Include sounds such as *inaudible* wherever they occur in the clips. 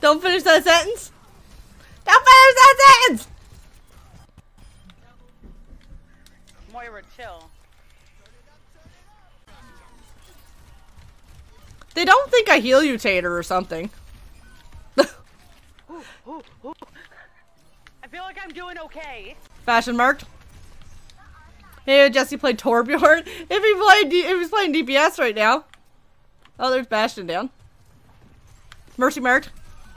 Don't finish that sentence. Don't finish that sentence. Moira, chill. They don't think I heal you, Tater, or something. I feel like I'm doing okay. Fashion marked. Hey, Jesse played Torbjorn. *laughs* If he played, D if he's playing DPS right now. Oh, there's Bastion down. Mercy marked.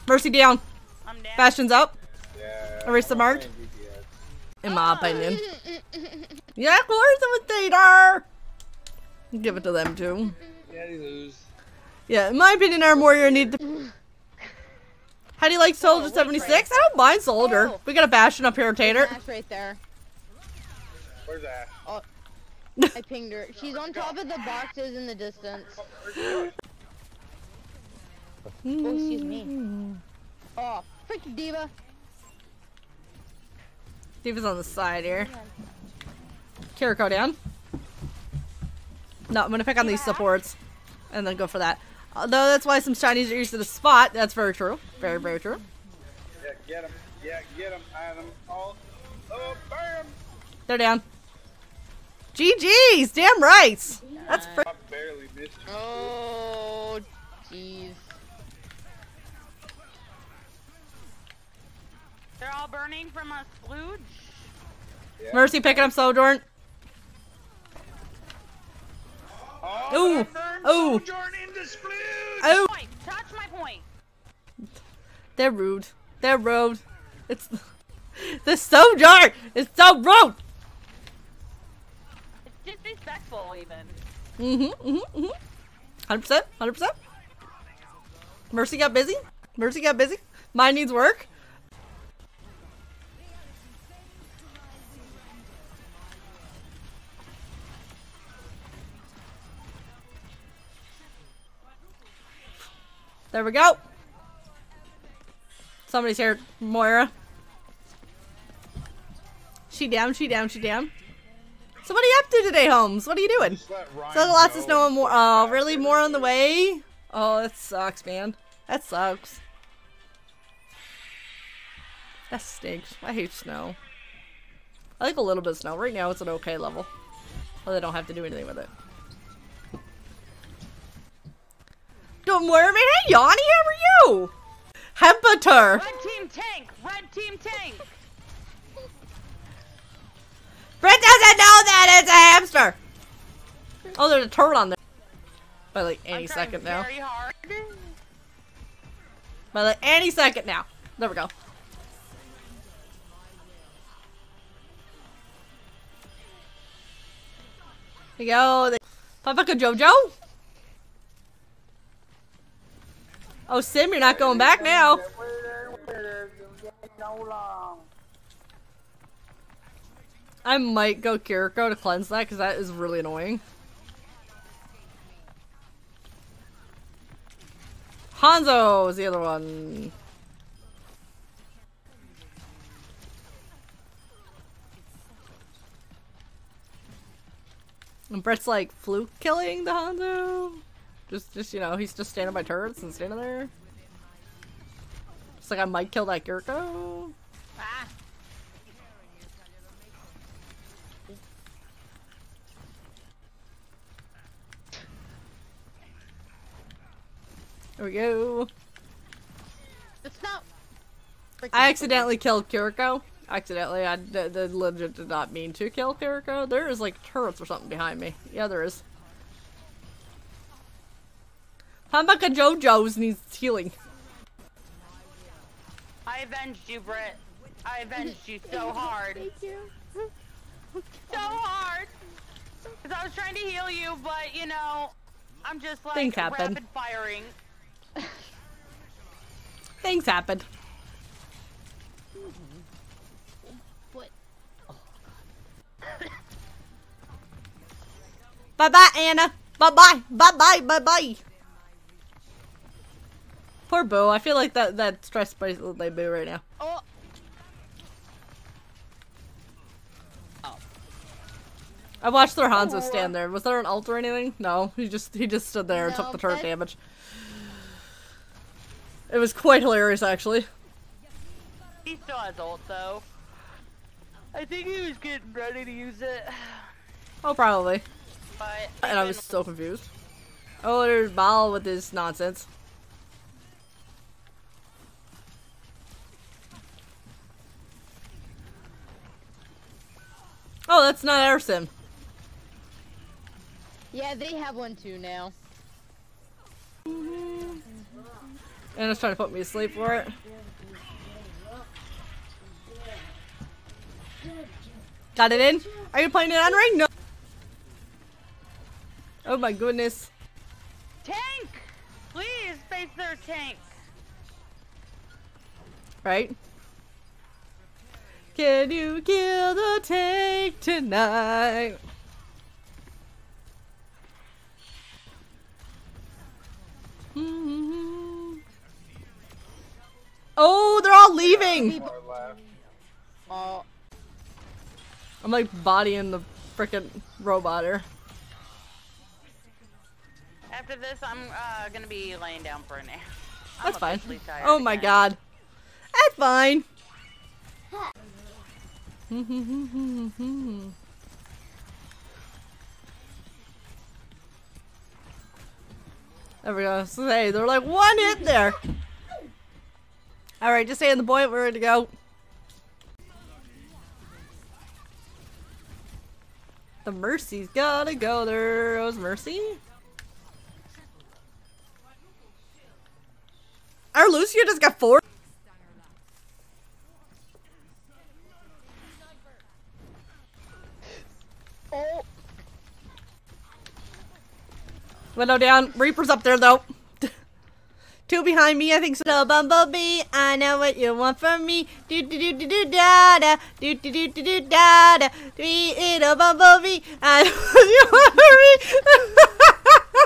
Mercy down. I'm down. Bastion's up. Yeah. Erase the I'm marked. In my oh. opinion. *laughs* Yeah, of course it was Tater. Give it to them too. Yeah, you lose. Yeah, in my opinion, our warrior need to. *sighs* How do you like oh, Soldier Oh, wait, 76? I don't mind Soldier. Oh. We got a Bastion up here, Tater. Ash right there. Where's that? Oh. *laughs* I pinged her. She's on top of the boxes in the distance. *gasps* *laughs* Mm. Oh, excuse me. Oh, freaking D.Va. D.Va's on the side here. Kiriko down. No, I'm gonna pick on these supports. And then go for that. Although that's why some Chinese are used to the spot. That's very true. Very, very true. Yeah, get him. Yeah, get him. Adam. All. Oh, bam! They're down. GG's! Damn right! That's fr- I barely missed. Oh, jeez. All burning from a splooge. Yeah. Mercy picking up Sojourn. Oh, Ooh. Ooh. Sojourn into splooge! Oh! Touch my point. They're rude. They're rude. It's *laughs* the Sojourn is so rude! It's disrespectful, even. Mm-hmm, mm-hmm, mm-hmm. 100%, 100%. Mercy got busy. Mercy got busy. Mine needs work. There we go. Somebody's here. Moira. She down, she down, she down. So what are you up to today, Holmes? What are you doing? So lots of snow and more. Oh, really? More on the way? Oh, that sucks, man. That sucks. That stinks. I hate snow. I like a little bit of snow. Right now, it's an okay level. Well, they don't have to do anything with it. Don't worry. Hey, Yanni, how are you? Hempater. Red team tank. Red team tank. Brett doesn't know that it's a hamster. Oh, there's a turtle on there. By like any second now. Hard. By like any second now. There we go. There you go. Papaka Jojo? Oh, Sim, you're not going back now. I might go Kiriko to cleanse that because that is really annoying. Hanzo is the other one. And Brett's like fluke killing the Hanzo. Just, just you know, he's just standing by turrets and standing there. It's like I might kill that Kiriko. Ah. There we go. It's not. I accidentally killed Kiriko. Accidentally, I d- d- legit did not mean to kill Kiriko. There is like turrets or something behind me. Yeah, there is. Hamaka JoJo's needs healing. I avenged you, Britt. I avenged you so hard. Thank you. So hard. Because I was trying to heal you, but, you know, I'm just like Things happen. rapid firing. Things happened. What? Bye bye, Anna. Bye bye. Bye bye. Bye bye. Poor Boo. I feel like that that stress bracelet they Boo right now. Oh, I watched their Hanzo oh. stand there. Was there an ult or anything? No. He just he just stood there and took the turret damage. It was quite hilarious, actually. He still has ult though. I think he was getting ready to use it. Oh, probably. But And I was so confused. Oh, there's Bal with his nonsense. Oh, that's not our sim. Yeah, they have one too now. Anna's trying to put me to sleep for it. Got it in? Are you playing it on ring? No. Oh my goodness. tank! Please face their tank. Right? Can you kill the tank tonight? Mhm. Oh, they're all leaving! I'm like bodying the frickin' roboter. After this, I'm uh, gonna be laying down for a nap. That's fine. Oh my again. god. That's fine. There we go. So, hey, they're like one hit there. Alright, just saying the point, we're ready to go. The Mercy's gotta go. There goes Mercy. Our Lucio just got four. oh, Widow down. Reaper's up there though. *laughs* Two behind me, I think so. Bumblebee, I know what you want from me. Do do do do do da da. Do do do do do da da. It a Bumblebee, I know *laughs* what you want from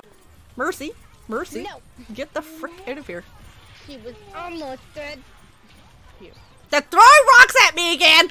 me. *laughs* Mercy, Mercy, No. get the frick out of here. she was almost dead. They're throwing rocks at me again.